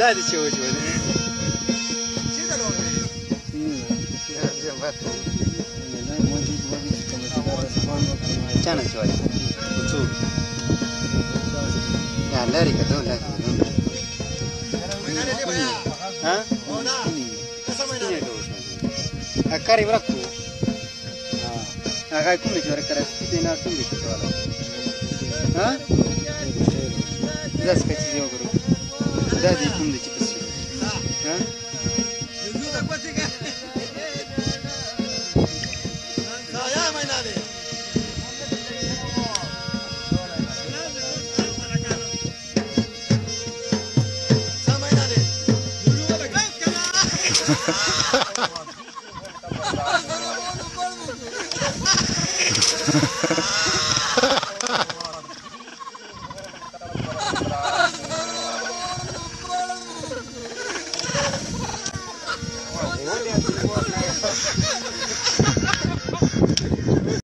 دا دې چې وځو دې چې دا نو یا بیا وته نه مو دې مو دې کوم څه چانه چوي څو دا لری کته لری ها اکاری ورکو هغه کوم چې ورکره سپیدې نه کوم دې کوله ها زه سپېڅلې وګورم دا دې کوم دې چې پسې ها Ha ha ha. Более тревожная.